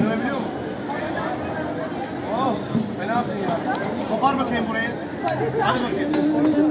Oynayabiliyor mu? Oh, fenasın ya. Kopar bakayım burayı. Hadi bakayım.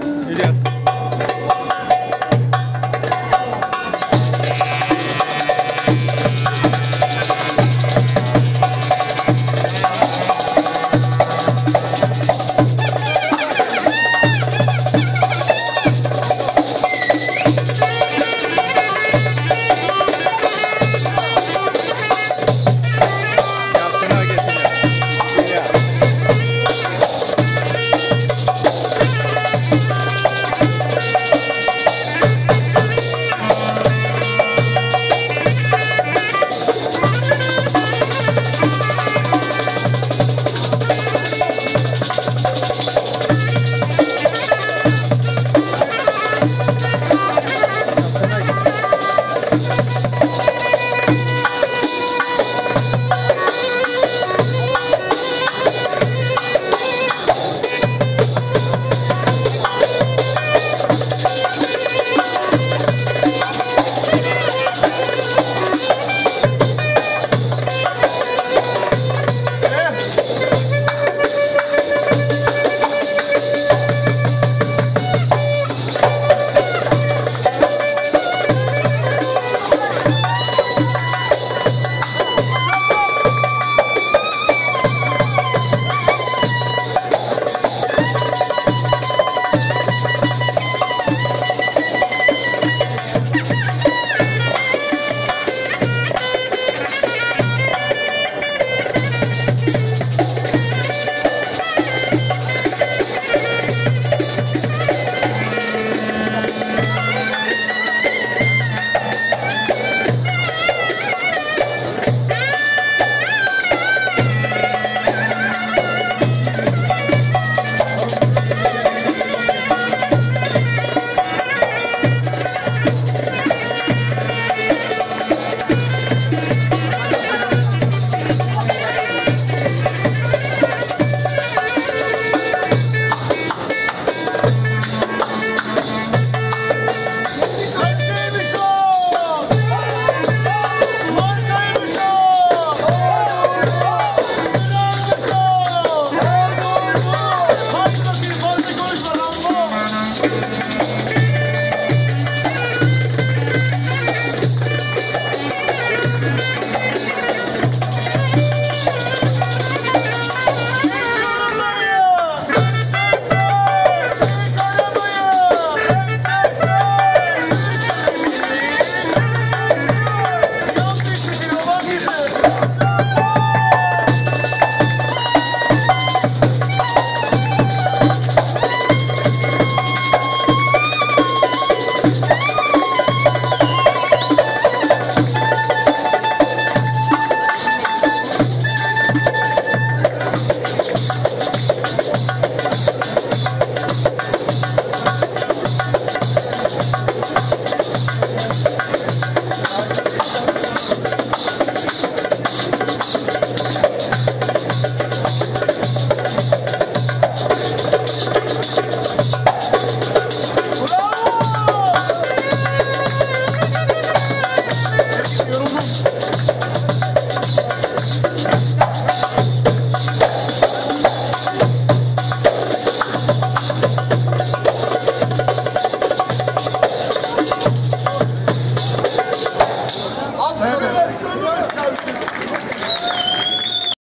you